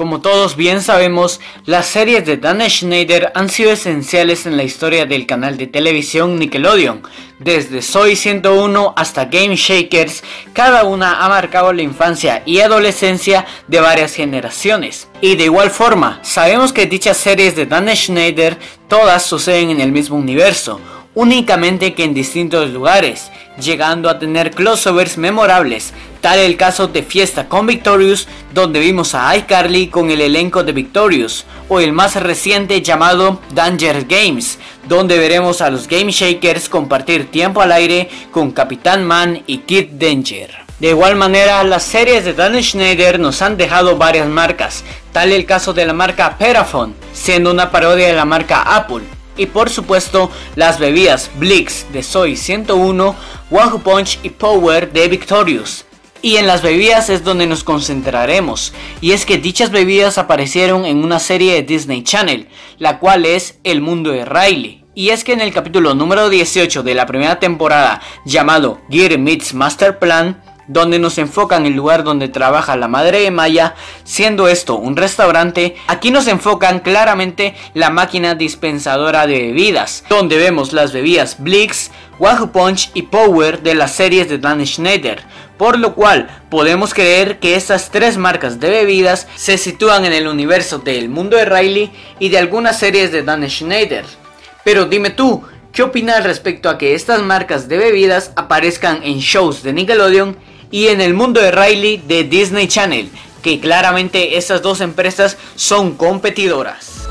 Como todos bien sabemos, las series de Dan Schneider han sido esenciales en la historia del canal de televisión Nickelodeon. Desde Soy 101 hasta Game Shakers, cada una ha marcado la infancia y adolescencia de varias generaciones. Y de igual forma, sabemos que dichas series de Dan Schneider todas suceden en el mismo universo, únicamente que en distintos lugares, llegando a tener crossovers memorables, tal el caso de Fiesta con Victorious, donde vimos a iCarly con el elenco de Victorious, o el más reciente llamado Danger Games, donde veremos a los Game Shakers compartir tiempo al aire con Capitán Man y Kid Danger. De igual manera, las series de Dan Schneider nos han dejado varias marcas, tal el caso de la marca Perafon, siendo una parodia de la marca Apple, y por supuesto las bebidas Blix de Soy 101, Wahoo Punch y Power de Victorious. Y en las bebidas es donde nos concentraremos, y es que dichas bebidas aparecieron en una serie de Disney Channel, la cual es El Mundo de Riley. Y es que en el capítulo número 18 de la primera temporada, llamado Gear Meets Master Plan, donde nos enfocan el lugar donde trabaja la madre de Maya, siendo esto un restaurante, aquí nos enfocan claramente la máquina dispensadora de bebidas, donde vemos las bebidas Blix, Wahoo Punch y Power de las series de Dan Schneider, por lo cual podemos creer que estas tres marcas de bebidas se sitúan en el universo del mundo de Riley y de algunas series de Dan Schneider. Pero dime tú, ¿qué opinas respecto a que estas marcas de bebidas aparezcan en shows de Nickelodeon y en el mundo de Riley de Disney Channel, que claramente estas dos empresas son competidoras.